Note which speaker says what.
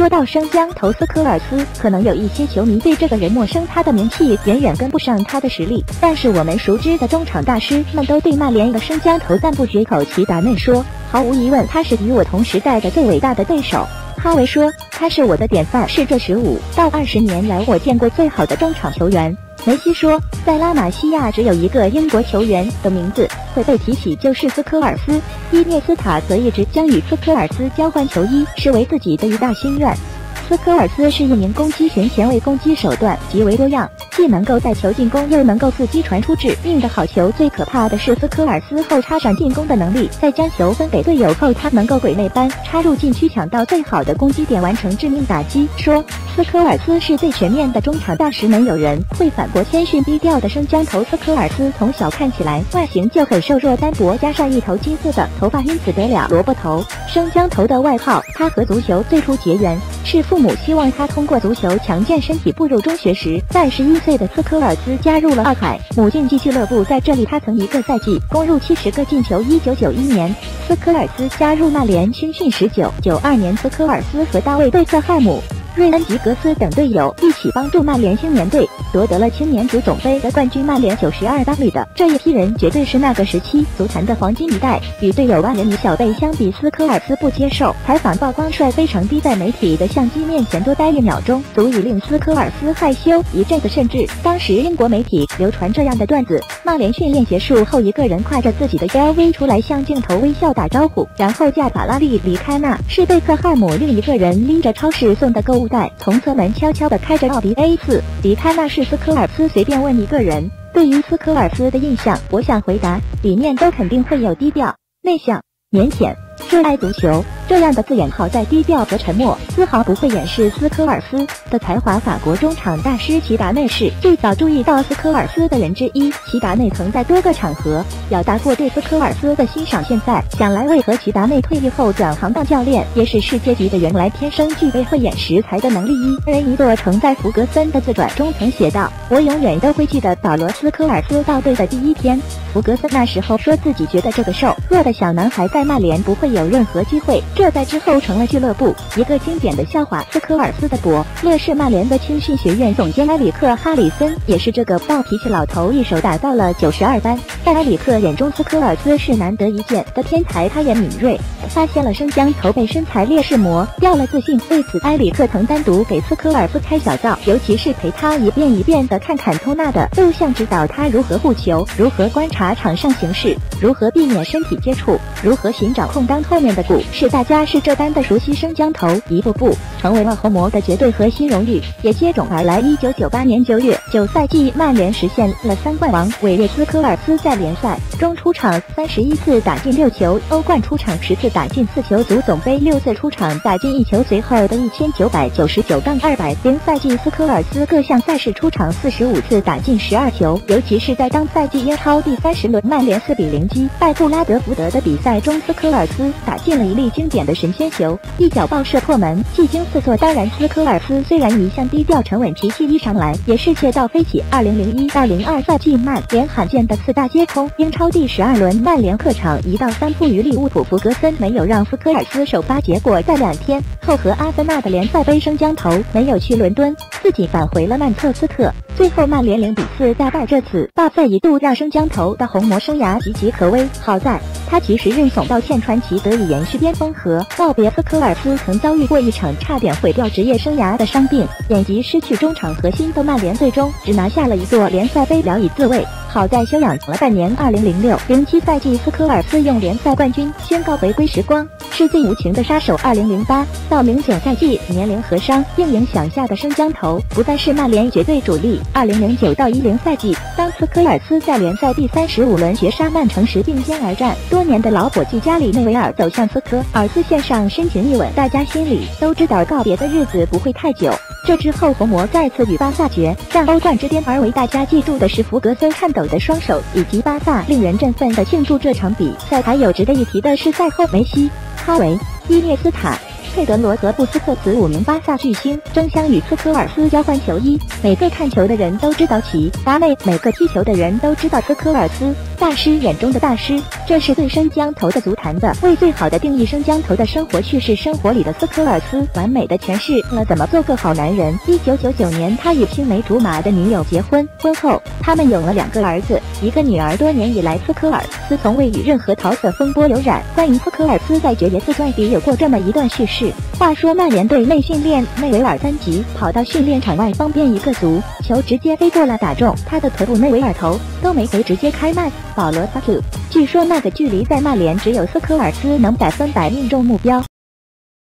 Speaker 1: 说到生姜头斯科尔斯，可能有一些球迷对这个人陌生，他的名气远远跟不上他的实力。但是我们熟知的中场大师们都对曼联的生姜头赞不绝口。齐达内说：“毫无疑问，他是与我同时代的最伟大的对手。”哈维说：“他是我的典范，是这十五到二十年来我见过最好的中场球员。”梅西说，在拉玛西亚只有一个英国球员的名字会被提起，就是斯科尔斯。伊涅斯塔则一直将与斯科尔斯交换球衣视为自己的一大心愿。斯科尔斯是一名攻击型前卫，攻击手段极为多样，既能够带球进攻，又能够伺机传出致命的好球。最可怕的是斯科尔斯后插上进攻的能力，在将球分给队友后，他能够鬼魅般插入禁区，抢到最好的攻击点，完成致命打击。说斯科尔斯是最全面的中场大师，没有人会反驳谦逊低调的生姜头斯科尔斯。从小看起来外形就很瘦弱单薄，加上一头金色的头发，因此得了萝卜头生姜头的外号。他和足球最初结缘是父。母希望他通过足球强健身体。步入中学时，在十一岁的斯科尔斯加入了奥海姆竞技俱乐部，在这里他曾一个赛季攻入七十个进球。一九九一年，斯科尔斯加入曼联青训十九九二年，斯科尔斯和大卫贝克汉姆。瑞恩·吉格斯等队友一起帮助曼联青年队夺得了青年组总杯的冠军。曼联九十二当里的这一批人绝对是那个时期足坛的黄金一代。与队友万人迷小贝相比，斯科尔斯不接受采访曝光，帅非常低，在媒体的相机面前多待一秒钟，足以令斯科尔斯害羞一阵子。甚至当时英国媒体流传这样的段子：曼联训练结束后，一个人挎着自己的 LV 出来向镜头微笑打招呼，然后驾法拉利离开。那是贝克汉姆，另一个人拎着超市送的购物布。袋从侧门悄悄地开着奥迪 A 四离开。那是斯科尔斯随便问一个人，对于斯科尔斯的印象，我想回答，里面都肯定会有低调、内向、腼腆、热爱足球。这样的字眼好在低调和沉默，丝毫不会掩饰斯科尔斯的才华。法国中场大师齐达内是最早注意到斯科尔斯的人之一。齐达内曾在多个场合表达过对斯科尔斯的欣赏。现在想来，为何齐达内退役后转行当教练，也是世界级的原来天生具备慧眼识才的能力。一人一座曾在弗格森的自传中曾写道：“我永远都会记得保罗斯科尔斯到队的第一天。弗格森那时候说自己觉得这个瘦弱的小男孩在曼联不会有任何机会。”这在之后成了俱乐部一个经典的笑话。斯科尔斯的伯乐是曼联的青训学院总监埃里克·哈里森，也是这个暴脾气老头一手打到了九十二班。在埃里克眼中，斯科尔斯是难得一见的天才，他也敏锐发现了生姜头被身材劣势磨掉了自信。为此，埃里克曾单独给斯科尔斯开小灶，尤其是陪他一遍一遍的看坎通纳的录像，指导他如何护球，如何观察场上形势，如何避免身体接触，如何寻找空当后面的鼓，是大家是这。般的熟悉生姜头，一步步成为了红魔的绝对核心荣誉，也接踵而来。一九九八年九月，九赛季曼联实现了三冠王。韦列斯科尔斯在联赛中出场三十一次，打进六球；欧冠出场十次，打进四球；足总杯六次出场，打进一球。随后的一千九百九十九杠二百零赛季，斯科尔斯各项赛事出场四十五次，打进十二球。尤其是在当赛季英超第三十轮曼联四比零击败布拉德福德的比赛中，斯科尔斯打进了一粒经典的神。仙球一脚爆射破门，技惊四座。当然，斯科尔斯虽然一向低调沉稳，脾气一上来也是窃盗飞起。二零零一到零二赛季，曼联罕见的四大皆空。英超第十二轮，曼联客场一到三负于利物浦，弗格森没有让斯科尔斯首发，结果在两天后和阿森纳的联赛杯生姜头没有去伦敦，自己返回了曼彻斯特。最后曼联零比四大败，这次罢赛一度让生姜头的红魔生涯岌岌可危。好在他及时认怂道歉，传奇得以延续巅峰和告别。斯科尔斯曾遭遇过一场差点毁掉职业生涯的伤病，眼疾失去中场核心的曼联，最终只拿下了一座联赛杯，聊以自慰。好在休养了半年。二零零六零七赛季，斯科尔斯用联赛冠军宣告回归时光，是最无情的杀手。二零零八到零九赛季，年龄和伤并影响下的生姜头不再是曼联绝对主力。二零零九到一零赛季，当斯科尔斯在联赛第三十五轮绝杀曼城时并肩而战，多年的老伙计加里内维尔走向斯科尔斯线上深情一吻，大家心里都知道告别的日子不会太久。这之后，红魔再次与巴萨决战欧冠之巅，而为大家记住的是弗格森颤抖的双手，以及巴萨令人振奋的庆祝这场比赛。还有值得一提的是，赛后梅西、哈维、伊涅斯塔。佩德罗和布斯克茨五名巴萨巨星争相与科科尔斯交换球衣，每个看球的人都知道齐达内，每个踢球的人都知道科科尔斯大师眼中的大师。这是对生姜头的足坛的，为最好的定义生姜头的生活趣事生活里的斯科尔斯，完美的诠释了怎么做个好男人。一九九九年，他与青梅竹马的女友结婚，婚后他们有了两个儿子，一个女儿。多年以来，斯科尔斯从未与任何桃色风波有染。关于斯科尔斯在《爵爷自传》里有过这么一段叙事：话说曼联队内训练，内维尔三级跑到训练场外方便一个足球直接飞过来，打中他的腿部，内维尔头都没回，直接开麦。保罗发球。据说那个距离在曼联只有斯科尔斯能百分百命中目标。